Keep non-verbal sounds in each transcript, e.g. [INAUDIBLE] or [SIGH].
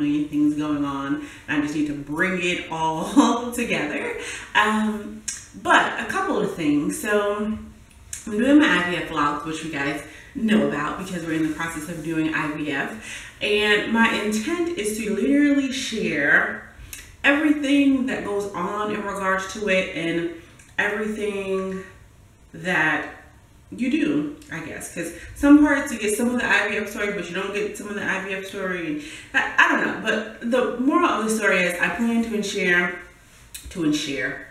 million things going on, and I just need to bring it all [LAUGHS] together. Um, but a couple of things. So, I'm doing my IVF vlogs, which you guys know about because we're in the process of doing IVF. And my intent is to literally share everything that goes on in regards to it and everything that you do, I guess. Because some parts you get some of the IVF story, but you don't get some of the IVF story. I, I don't know. But the moral of the story is I plan to share, to share.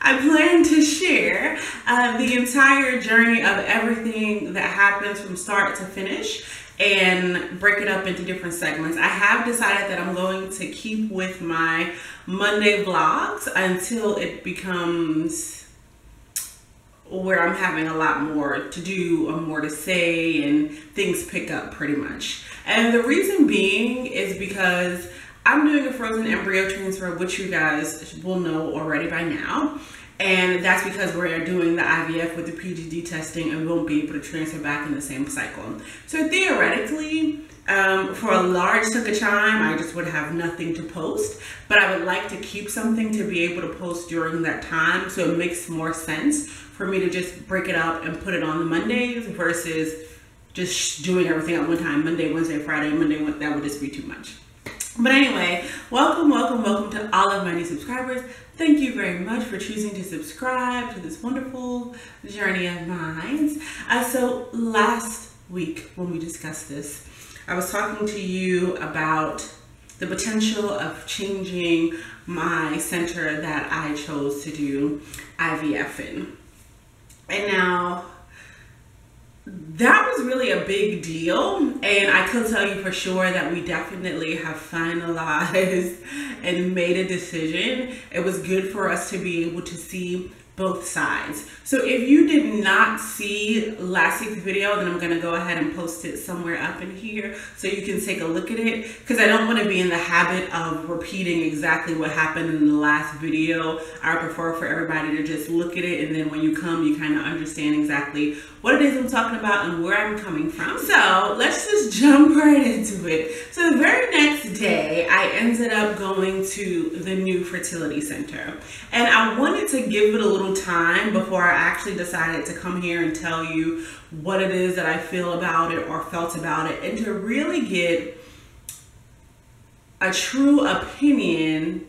I plan to share uh, the entire journey of everything that happens from start to finish and break it up into different segments. I have decided that I'm going to keep with my Monday vlogs until it becomes where I'm having a lot more to do or more to say and things pick up pretty much. And the reason being is because I'm doing a frozen embryo transfer, which you guys will know already by now. And that's because we're doing the IVF with the PGD testing and we won't be able to transfer back in the same cycle. So theoretically, um, for a large chunk of time, I just would have nothing to post, but I would like to keep something to be able to post during that time. So it makes more sense for me to just break it up and put it on the Mondays versus just doing everything at one time, Monday, Wednesday, Friday, Monday, that would just be too much. But anyway, welcome, welcome, welcome to all of my new subscribers. Thank you very much for choosing to subscribe to this wonderful journey of mine. Uh, so last week when we discussed this, I was talking to you about the potential of changing my center that I chose to do IVF in. And now that was really a big deal and i can tell you for sure that we definitely have finalized [LAUGHS] and made a decision. It was good for us to be able to see both sides. So if you did not see last week's video, then I'm gonna go ahead and post it somewhere up in here so you can take a look at it because I don't wanna be in the habit of repeating exactly what happened in the last video. I prefer for everybody to just look at it and then when you come, you kind of understand exactly what it is I'm talking about and where I'm coming from. So let's just jump right into it. So the very next day, I ended up going to the new fertility center and I wanted to give it a little time before I actually decided to come here and tell you what it is that I feel about it or felt about it and to really get a true opinion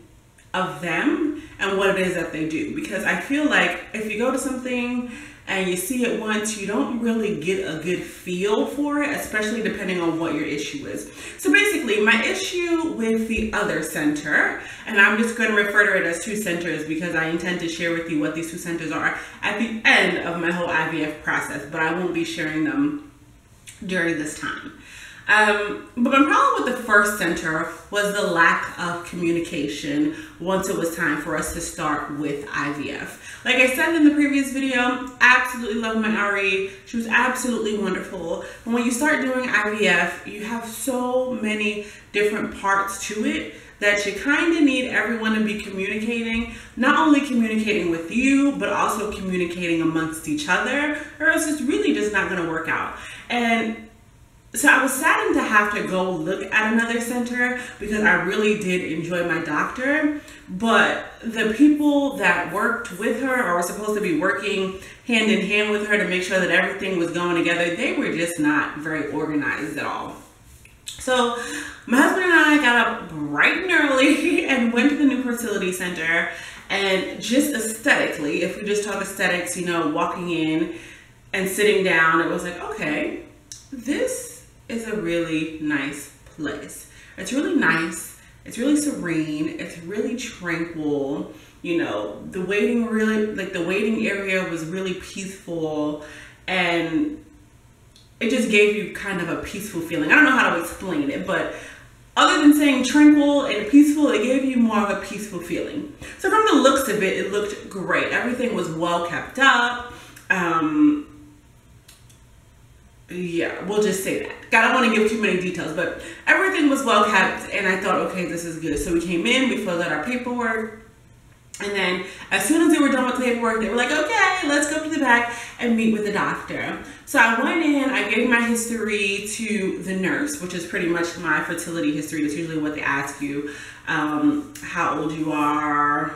of them and what it is that they do. Because I feel like if you go to something and you see it once, you don't really get a good feel for it, especially depending on what your issue is. So basically, my issue with the other center, and I'm just going to refer to it as two centers because I intend to share with you what these two centers are at the end of my whole IVF process, but I won't be sharing them during this time. Um, but my problem with the first center was the lack of communication once it was time for us to start with IVF. Like I said in the previous video, absolutely love my RE. She was absolutely wonderful. And when you start doing IVF, you have so many different parts to it that you kind of need everyone to be communicating, not only communicating with you, but also communicating amongst each other, or else it's really just not going to work out. And so I was saddened to have to go look at another center because I really did enjoy my doctor. But the people that worked with her or were supposed to be working hand in hand with her to make sure that everything was going together, they were just not very organized at all. So my husband and I got up bright and early [LAUGHS] and went to the new fertility center. And just aesthetically, if we just talk aesthetics, you know, walking in and sitting down, it was like, okay, this is a really nice place. It's really nice. It's really serene. It's really tranquil. You know, the waiting really, like the waiting area was really peaceful and it just gave you kind of a peaceful feeling. I don't know how to explain it, but other than saying tranquil and peaceful, it gave you more of a peaceful feeling. So from the looks of it, it looked great. Everything was well kept up. Um, yeah, we'll just say that. I don't want to give too many details, but everything was well kept, and I thought, okay, this is good. So we came in, we filled out our paperwork, and then as soon as they were done with the paperwork, they were like, okay, let's go to the back and meet with the doctor. So I went in, I gave my history to the nurse, which is pretty much my fertility history. That's usually what they ask you. Um, how old you are,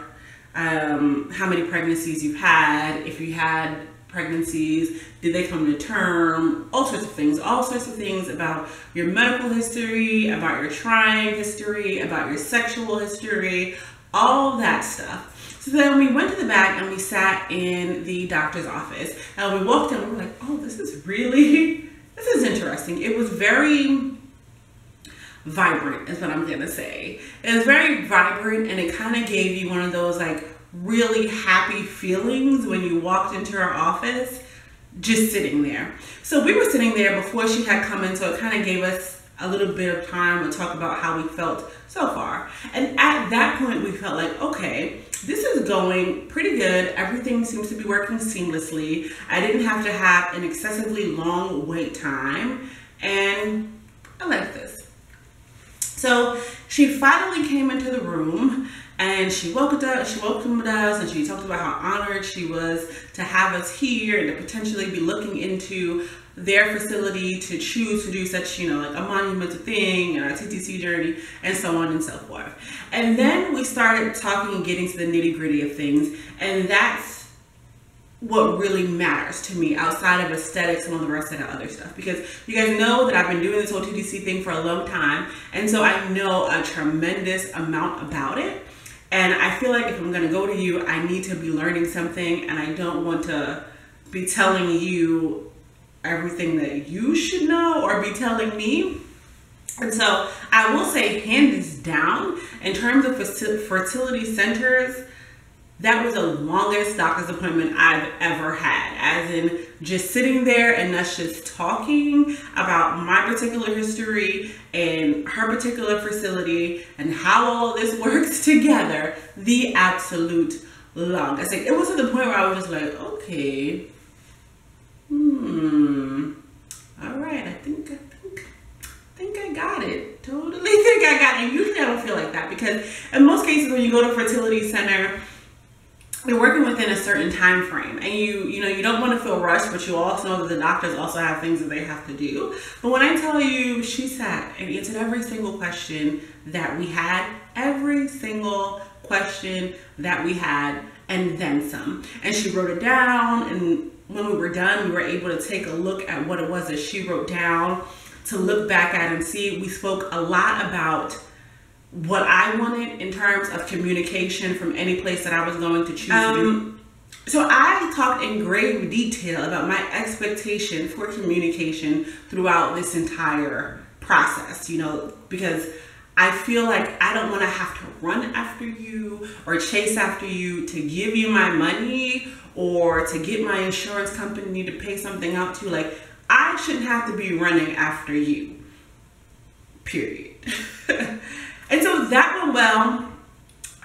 um, how many pregnancies you've had, if you had pregnancies, did they come to term, all sorts of things, all sorts of things about your medical history, about your trying history, about your sexual history, all that stuff. So then we went to the back and we sat in the doctor's office. And we walked in, we were like, oh, this is really, [LAUGHS] this is interesting. It was very vibrant, is what I'm gonna say. It was very vibrant and it kind of gave you one of those like really happy feelings when you walked into her office just sitting there. So we were sitting there before she had come in, so it kind of gave us a little bit of time to talk about how we felt so far. And at that point, we felt like, okay, this is going pretty good. Everything seems to be working seamlessly. I didn't have to have an excessively long wait time, and I like this. So she finally came into the room and she welcomed us, she welcomed us and she talked about how honored she was to have us here and to potentially be looking into their facility to choose to do such, you know, like a monumental thing and our TTC journey and so on and so forth. And then we started talking and getting to the nitty gritty of things. And that's what really matters to me outside of aesthetics and all the rest of the other stuff. Because you guys know that I've been doing this whole TTC thing for a long time. And so I know a tremendous amount about it. And I feel like if I'm going to go to you, I need to be learning something and I don't want to be telling you everything that you should know or be telling me. And so I will say, hands down, in terms of fertility centers, that was the longest doctor's appointment I've ever had. As in, just sitting there and us just talking about my particular history and her particular facility and how all this [LAUGHS] works together, the absolute longest. Like, it was to the point where I was just like, okay, Hmm. All right. I think I think I think I got it. Totally [LAUGHS] think I got it. Usually I don't feel like that because in most cases when you go to fertility center, you're working within a certain time frame. And you you know you don't want to feel rushed but you also know that the doctors also have things that they have to do. But when i tell you she sat and answered every single question that we had every single question that we had and then some. And she wrote it down and when we were done, we were able to take a look at what it was that she wrote down to look back at and see. We spoke a lot about what I wanted in terms of communication from any place that I was going to choose um, to So I talked in great detail about my expectation for communication throughout this entire process, you know, because I feel like I don't want to have to run after you or chase after you to give you my money or to get my insurance company to pay something out to. Like, I shouldn't have to be running after you. Period. [LAUGHS] and so that went well.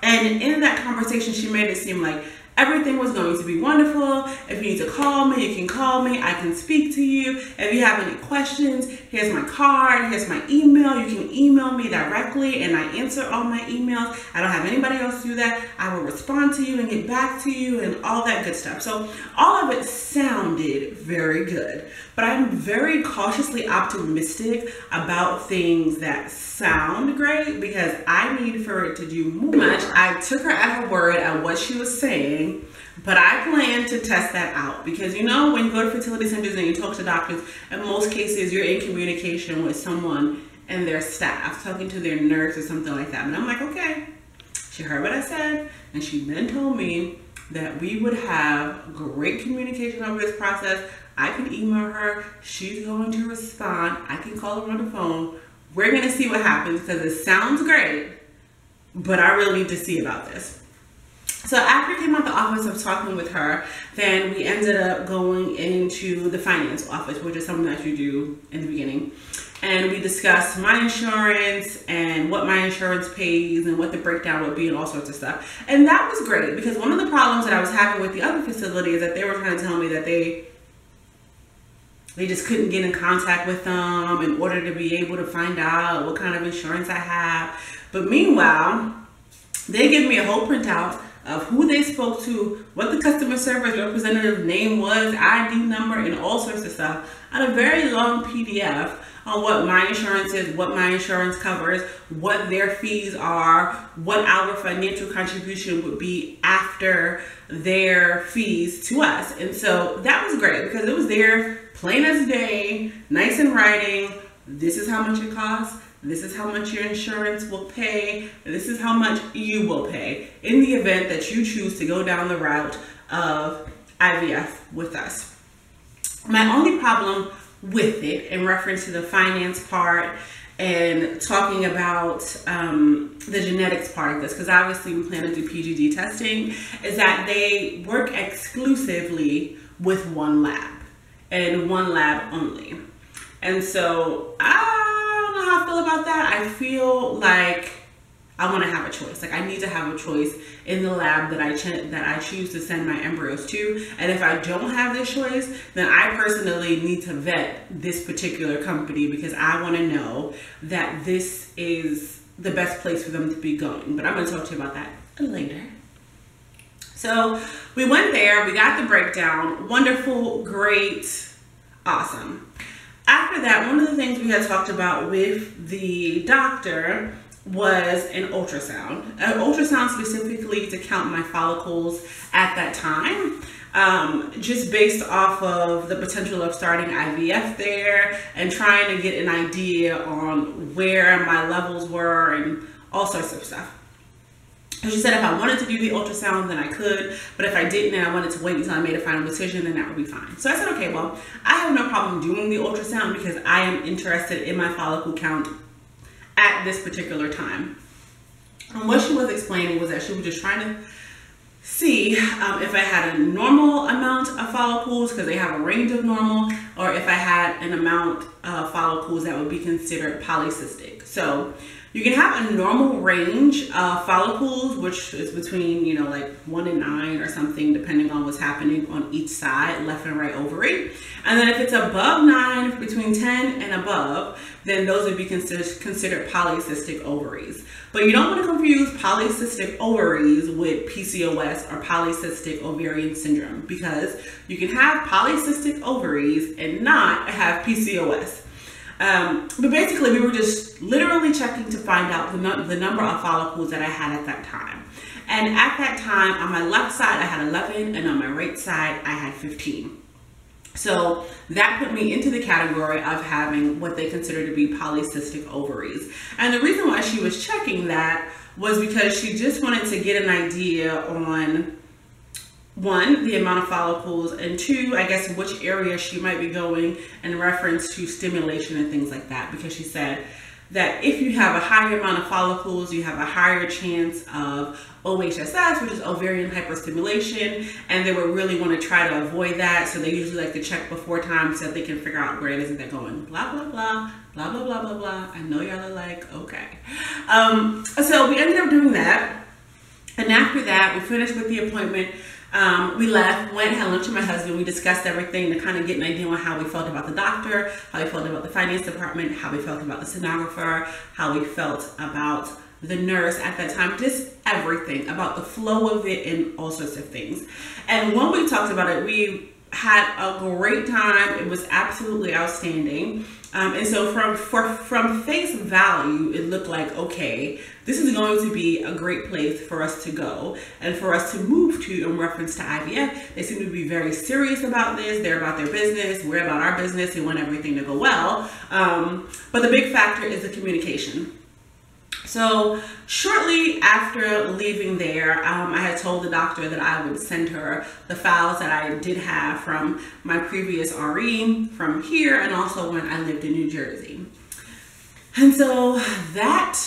And in that conversation, she made it seem like Everything was going to be wonderful. If you need to call me, you can call me. I can speak to you. If you have any questions, here's my card, here's my email. You can email me directly and I answer all my emails. I don't have anybody else do that. I will respond to you and get back to you and all that good stuff. So all of it sounded very good, but I'm very cautiously optimistic about things that sound great because I need for it to do more. Much. I took her at her word at what she was saying, but I plan to test that out because you know when you go to fertility centers and you talk to doctors, in most cases you're in communication with someone and their staff, talking to their nurse or something like that. And I'm like, okay. She heard what I said, and she then told me that we would have great communication over this process. I can email her, she's going to respond. I can call her on the phone we're going to see what happens because it sounds great, but I really need to see about this. So after I came out the office of talking with her, then we ended up going into the finance office, which is something that you do in the beginning. And we discussed my insurance and what my insurance pays and what the breakdown would be and all sorts of stuff. And that was great because one of the problems that I was having with the other facility is that they were trying to tell me that they they just couldn't get in contact with them in order to be able to find out what kind of insurance I have. But meanwhile, they give me a whole printout of who they spoke to, what the customer service representative name was, ID number, and all sorts of stuff on a very long PDF on what my insurance is, what my insurance covers, what their fees are, what our financial contribution would be after their fees to us. And so that was great because it was there plain as day, nice in writing. This is how much it costs. This is how much your insurance will pay. This is how much you will pay in the event that you choose to go down the route of IVF with us. My only problem with it in reference to the finance part and talking about um, the genetics part of this, because obviously we plan to do PGD testing, is that they work exclusively with one lab and one lab only. And so I don't know how I feel about that. I feel like I want to have a choice. Like I need to have a choice in the lab that I that I choose to send my embryos to. And if I don't have this choice, then I personally need to vet this particular company because I want to know that this is the best place for them to be going. But I'm going to talk to you about that later. So we went there, we got the breakdown. Wonderful, great, awesome. After that, one of the things we had talked about with the doctor was an ultrasound. An ultrasound specifically to count my follicles at that time. Um, just based off of the potential of starting IVF there and trying to get an idea on where my levels were and all sorts of stuff. And she said if I wanted to do the ultrasound, then I could, but if I didn't and I wanted to wait until I made a final decision, then that would be fine. So I said, okay, well, I have no problem doing the ultrasound because I am interested in my follicle count at this particular time. And what she was explaining was that she was just trying to see um, if I had a normal amount of follicles because they have a range of normal or if I had an amount of follicles that would be considered polycystic. So you can have a normal range of follicles, which is between, you know, like one and nine or something, depending on what's happening on each side, left and right ovary. And then if it's above nine, between 10 and above, then those would be considered, considered polycystic ovaries. But you don't want to confuse polycystic ovaries with PCOS or polycystic ovarian syndrome because you can have polycystic ovaries and not have PCOS. Um, but basically, we were just literally checking to find out the, the number of follicles that I had at that time. And at that time, on my left side, I had 11, and on my right side, I had 15. So that put me into the category of having what they consider to be polycystic ovaries. And the reason why she was checking that was because she just wanted to get an idea on one, the amount of follicles, and two, I guess which area she might be going in reference to stimulation and things like that. Because she said that if you have a higher amount of follicles, you have a higher chance of OHSS, which is ovarian hyperstimulation, and they would really want to try to avoid that. So they usually like to check before time so that they can figure out where it is that they're going. Blah, blah, blah, blah, blah, blah, blah, blah. I know y'all are like, okay. Um, so we ended up doing that. And after that, we finished with the appointment um, we left, went, had lunch with my husband. We discussed everything to kind of get an idea on how we felt about the doctor, how we felt about the finance department, how we felt about the sonographer, how we felt about the nurse at that time, just everything about the flow of it and all sorts of things. And when we talked about it, we had a great time. It was absolutely outstanding. Um, and so from for, from face value, it looked like okay, this is going to be a great place for us to go and for us to move to in reference to IVF. They seem to be very serious about this. They're about their business. We're about our business. They want everything to go well. Um, but the big factor is the communication. So shortly after leaving there, um, I had told the doctor that I would send her the files that I did have from my previous RE from here and also when I lived in New Jersey. And so that,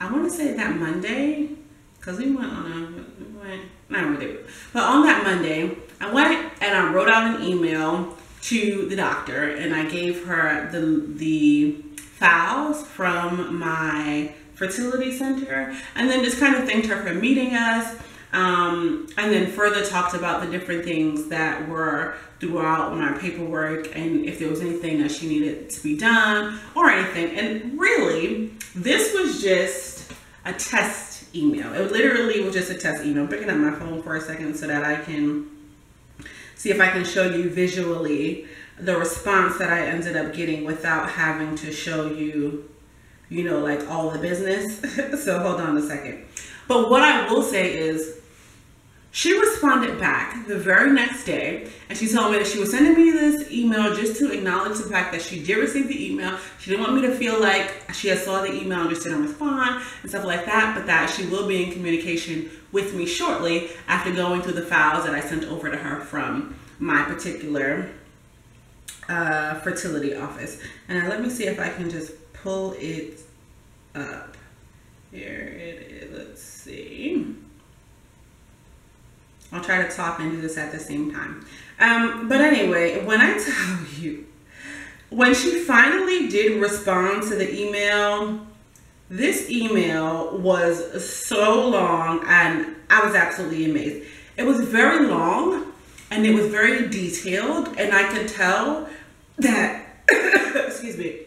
I want to say that Monday, because we went on a, we went, not really, but on that Monday, I went and I wrote out an email to the doctor and I gave her the, the files from my fertility center and then just kind of thanked her for meeting us Um, and then further talked about the different things that were throughout my paperwork and if there was anything that she needed to be done or anything. And really, this was just a test email. It literally was just a test email. I'm picking up my phone for a second so that I can see if I can show you visually the response that I ended up getting without having to show you, you know, like all the business. [LAUGHS] so hold on a second. But what I will say is she responded back the very next day and she told me that she was sending me this email just to acknowledge the fact that she did receive the email. She didn't want me to feel like she had saw the email and just didn't respond and stuff like that, but that she will be in communication with me shortly after going through the files that I sent over to her from my particular uh, fertility office. And let me see if I can just pull it up. Here it is. Let's see. I'll try to talk and do this at the same time. Um, but anyway, when I [LAUGHS] tell you, when she finally did respond to the email, this email was so long and I was absolutely amazed. It was very long and it was very detailed and I could tell that, [COUGHS] excuse me,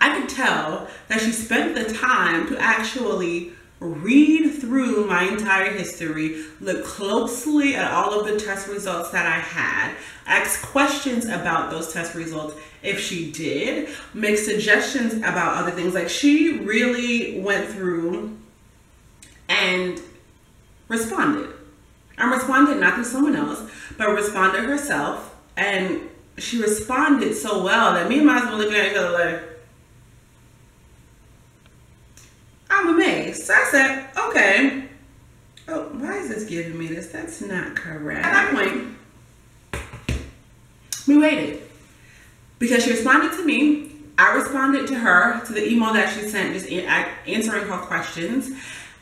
I could tell that she spent the time to actually read through my entire history, look closely at all of the test results that I had, ask questions about those test results if she did, make suggestions about other things. Like she really went through and responded. And responded not through someone else, but responded herself. And she responded so well that me and my husband looking at each other like, I'm amazed. So I said, okay. Oh, why is this giving me this? That's not correct. At that point, we waited because she responded to me. I responded to her to the email that she sent, just answering her questions.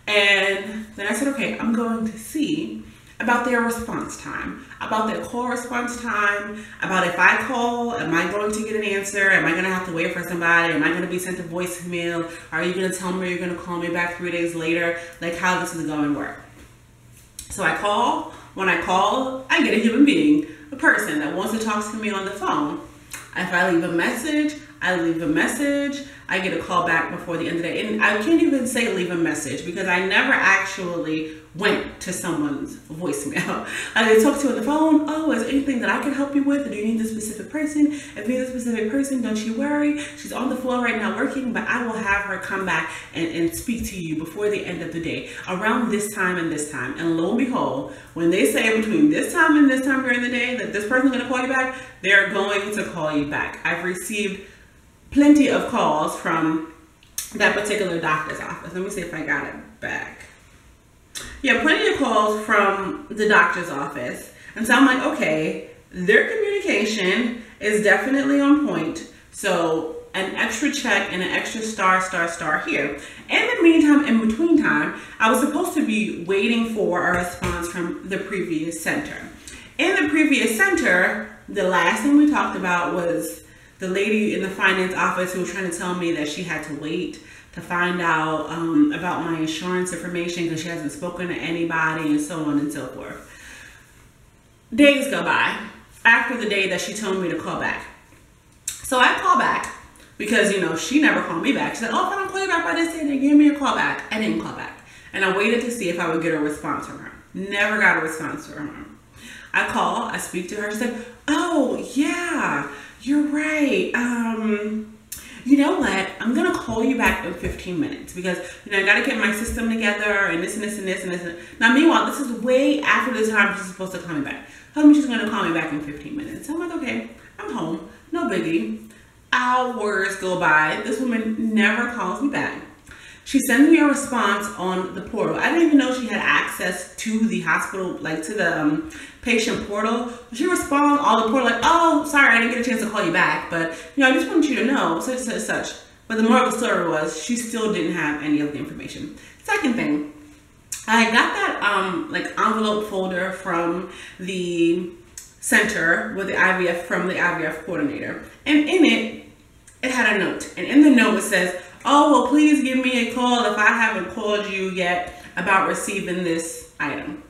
And then I said, okay, I'm going to see about their response time, about their call response time, about if I call, am I going to get an answer? Am I going to have to wait for somebody? Am I going to be sent a voicemail? Are you going to tell me you're going to call me back three days later? Like how this is going to work. So I call. When I call, I get a human being, a person that wants to talk to me on the phone. If I leave a message, I leave a message. I get a call back before the end of the day. And I can't even say leave a message because I never actually went to someone's voicemail. [LAUGHS] I talk to you on the phone. Oh, is there anything that I can help you with? Do you need a specific person? If you need a specific person, don't you worry. She's on the floor right now working, but I will have her come back and, and speak to you before the end of the day around this time and this time. And lo and behold, when they say between this time and this time during the day that this person's gonna call you back, they're going to call you back. I've received plenty of calls from that particular doctor's office. Let me see if I got it back. Yeah, plenty of calls from the doctor's office. And so I'm like, okay, their communication is definitely on point. So an extra check and an extra star, star, star here. In the meantime, in between time, I was supposed to be waiting for a response from the previous center. In the previous center, the last thing we talked about was the lady in the finance office who was trying to tell me that she had to wait to find out um, about my insurance information because she hasn't spoken to anybody and so on and so forth. Days go by after the day that she told me to call back. So I call back because, you know, she never called me back. She said, oh, if I don't call you back by this day, then give me a call back. I didn't call back. And I waited to see if I would get a response from her. Never got a response from her. I call, I speak to her. She said, oh, yeah, you're right. Um, you know what? I'm gonna call you back in 15 minutes because you know I gotta get my system together and this and this and this and this. Now, meanwhile, this is way after the time she's supposed to call me back. Tell me she's gonna call me back in 15 minutes. I'm like, okay, I'm home, no biggie. Hours go by. This woman never calls me back. She sends me a response on the portal. I didn't even know she had access to the hospital, like to the um, patient portal. She responds all the portal like, oh, sorry, I didn't get a chance to call you back, but you know, I just wanted you to know, such, such, such. But the moral of the story was she still didn't have any of the information. Second thing, I got that um, like envelope folder from the center with the IVF from the IVF coordinator, and in it, it had a note, and in the note it says, oh, well, please give me a call if I haven't called you yet about receiving this item.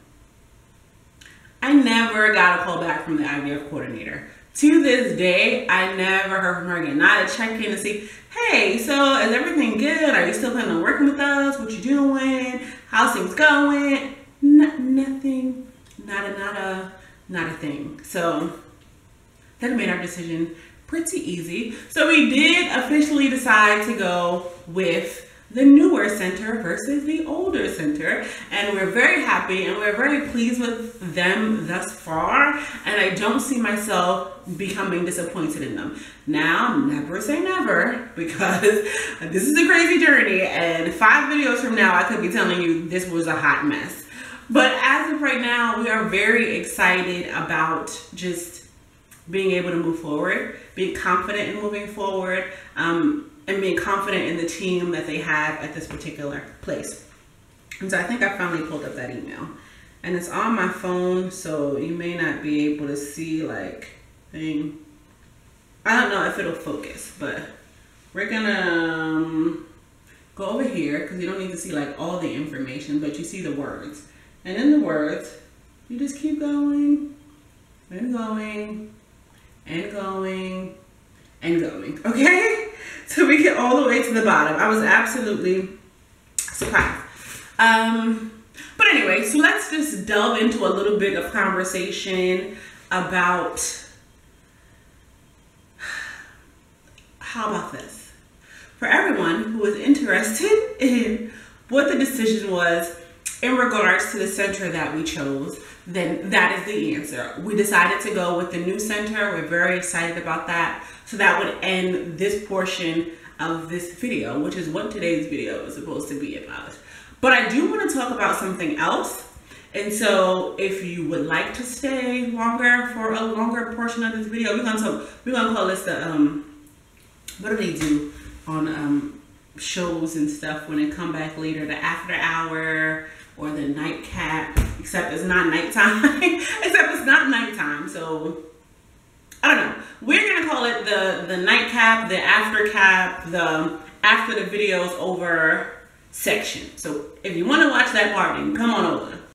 I never got a call back from the IVF coordinator. To this day, I never heard from her again. Not a check in to see, hey, so is everything good? Are you still planning on working with us? What you doing? How's things going? N- nothing. Not a, not a, not a thing. So that made our decision pretty easy. So we did officially decide to go with the newer center versus the older center and we're very happy and we're very pleased with them thus far and I don't see myself becoming disappointed in them. Now, never say never [LAUGHS] because this is a crazy journey and five videos from now I could be telling you this was a hot mess. But as of right now, we are very excited about just being able to move forward, being confident in moving forward, um, and being confident in the team that they have at this particular place. And so I think I finally pulled up that email. And it's on my phone, so you may not be able to see like. I don't know if it'll focus, but we're gonna um, go over here because you don't need to see like all the information, but you see the words. And in the words, you just keep going and going and going and going. Okay? [LAUGHS] So we get all the way to the bottom. I was absolutely surprised. Um, but anyway, so let's just delve into a little bit of conversation about [SIGHS] how about this? For everyone who is interested [LAUGHS] in what the decision was in regards to the center that we chose, then that is the answer. We decided to go with the new center. We're very excited about that. So that would end this portion of this video, which is what today's video is supposed to be about. But I do want to talk about something else. And so if you would like to stay longer for a longer portion of this video, we're gonna talk, we're gonna call this the um what do they do on um shows and stuff when they come back later, the after hour or the nightcap, except it's not nighttime, [LAUGHS] except it's not nighttime. So I don't know. We're gonna call it the the nightcap, the after cap, the after the videos over section. So if you want to watch that part, then come on over.